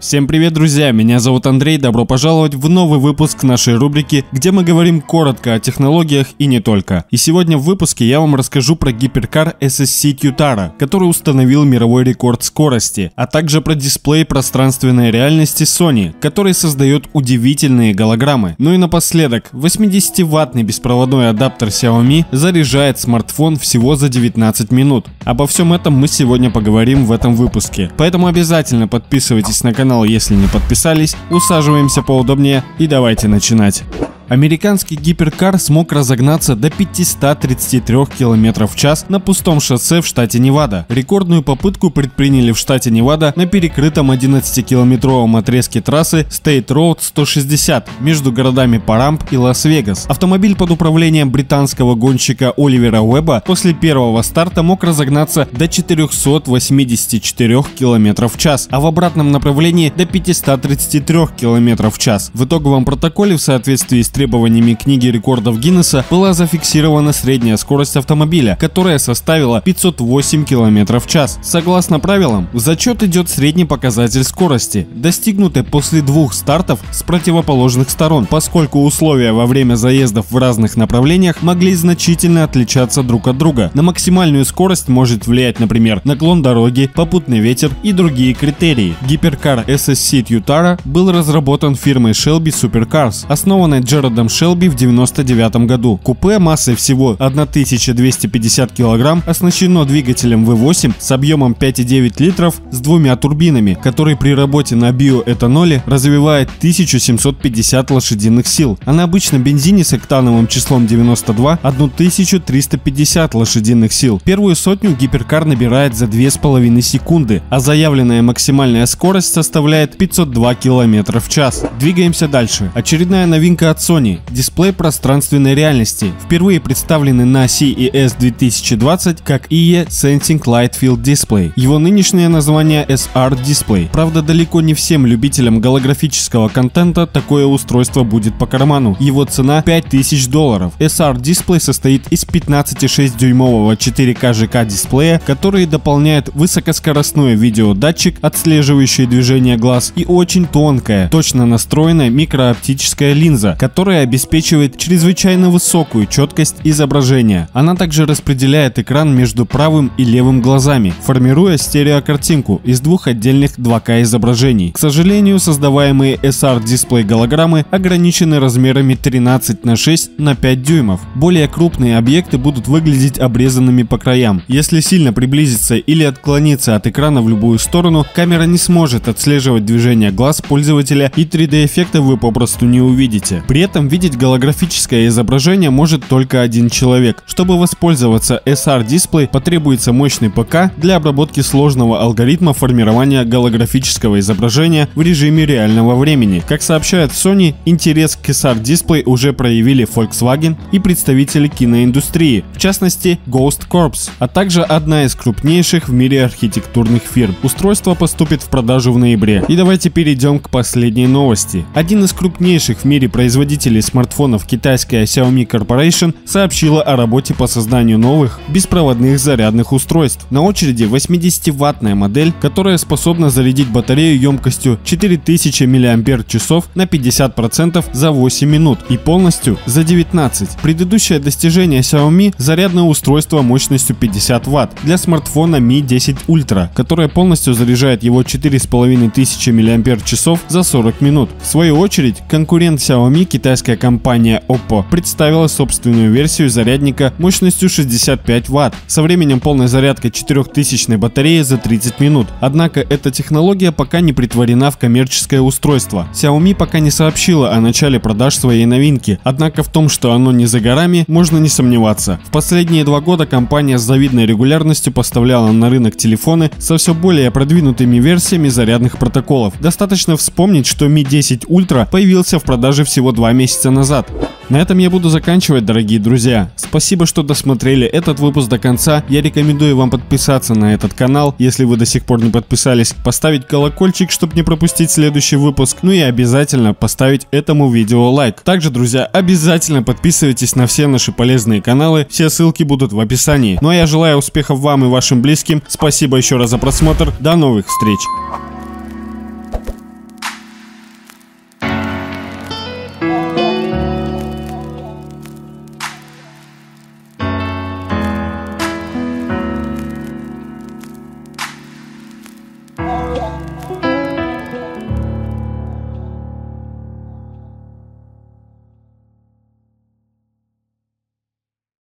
Всем привет, друзья! Меня зовут Андрей, добро пожаловать в новый выпуск нашей рубрики, где мы говорим коротко о технологиях и не только. И сегодня в выпуске я вам расскажу про гиперкар SSC Qtara, который установил мировой рекорд скорости, а также про дисплей пространственной реальности Sony, который создает удивительные голограммы. Ну и напоследок, 80-ваттный беспроводной адаптер Xiaomi заряжает смартфон всего за 19 минут. Обо всем этом мы сегодня поговорим в этом выпуске. Поэтому обязательно подписывайтесь на канал канал, если не подписались, усаживаемся поудобнее и давайте начинать. Американский гиперкар смог разогнаться до 533 км в час на пустом шоссе в штате Невада. Рекордную попытку предприняли в штате Невада на перекрытом 11-километровом отрезке трассы State Road 160 между городами Парамп и Лас-Вегас. Автомобиль под управлением британского гонщика Оливера Уэба после первого старта мог разогнаться до 484 км в час, а в обратном направлении до 533 км в час. В итоговом протоколе в соответствии с требованиями книги рекордов Гиннесса была зафиксирована средняя скорость автомобиля, которая составила 508 км в час. Согласно правилам, в зачет идет средний показатель скорости, достигнутый после двух стартов с противоположных сторон, поскольку условия во время заездов в разных направлениях могли значительно отличаться друг от друга. На максимальную скорость может влиять, например, наклон дороги, попутный ветер и другие критерии. Гиперкар SSC Tutara был разработан фирмой Shelby Supercars, основанной Джерардом Говардом Шелби в 1999 году. Купе массой всего 1250 кг оснащено двигателем V8 с объемом 5,9 литров с двумя турбинами, который при работе на биоэтаноле развивает 1750 лошадиных сил, а на обычном бензине с октановым числом 92 1350 лошадиных сил. Первую сотню гиперкар набирает за 2,5 секунды, а заявленная максимальная скорость составляет 502 км в час. Двигаемся дальше. Очередная новинка от Sony Sony – дисплей пространственной реальности, впервые представленный на CES 2020 как IE Sensing Light Field Display. Его нынешнее название SR Display. Правда, далеко не всем любителям голографического контента такое устройство будет по карману. Его цена 5000 долларов. SR Display состоит из 15,6 дюймового 4К ЖК дисплея, который дополняет высокоскоростной видеодатчик, отслеживающий движение глаз и очень тонкая, точно настроенная микрооптическая линза, которая которая обеспечивает чрезвычайно высокую четкость изображения. Она также распределяет экран между правым и левым глазами, формируя стереокартинку из двух отдельных 2К изображений. К сожалению, создаваемые SR дисплей голограммы ограничены размерами 13 на 6 на 5 дюймов. Более крупные объекты будут выглядеть обрезанными по краям. Если сильно приблизиться или отклониться от экрана в любую сторону, камера не сможет отслеживать движение глаз пользователя и 3D эффекта вы попросту не увидите. При этом этом видеть голографическое изображение может только один человек. Чтобы воспользоваться SR-дисплей, потребуется мощный ПК для обработки сложного алгоритма формирования голографического изображения в режиме реального времени. Как сообщает Sony, интерес к SR-дисплей уже проявили Volkswagen и представители киноиндустрии, в частности Ghost Corps, а также одна из крупнейших в мире архитектурных фирм. Устройство поступит в продажу в ноябре. И давайте перейдем к последней новости. Один из крупнейших в мире производителей производителей смартфонов китайская Xiaomi Corporation сообщила о работе по созданию новых беспроводных зарядных устройств. На очереди 80-ваттная модель, которая способна зарядить батарею емкостью 4000 мАч на 50% за 8 минут и полностью за 19. Предыдущее достижение Xiaomi – зарядное устройство мощностью 50 Вт для смартфона Mi 10 Ultra, которое полностью заряжает его 4500 мАч за 40 минут. В свою очередь, конкурент Xiaomi китайская китайская компания Oppo представила собственную версию зарядника мощностью 65 Вт со временем полной зарядки 4000 батареи за 30 минут. Однако эта технология пока не притворена в коммерческое устройство. Xiaomi пока не сообщила о начале продаж своей новинки, однако в том, что оно не за горами, можно не сомневаться. В последние два года компания с завидной регулярностью поставляла на рынок телефоны со все более продвинутыми версиями зарядных протоколов. Достаточно вспомнить, что Mi 10 Ultra появился в продаже всего два месяца месяца назад. На этом я буду заканчивать, дорогие друзья. Спасибо, что досмотрели этот выпуск до конца. Я рекомендую вам подписаться на этот канал, если вы до сих пор не подписались, поставить колокольчик, чтобы не пропустить следующий выпуск, ну и обязательно поставить этому видео лайк. Также, друзья, обязательно подписывайтесь на все наши полезные каналы, все ссылки будут в описании. Ну а я желаю успехов вам и вашим близким. Спасибо еще раз за просмотр. До новых встреч!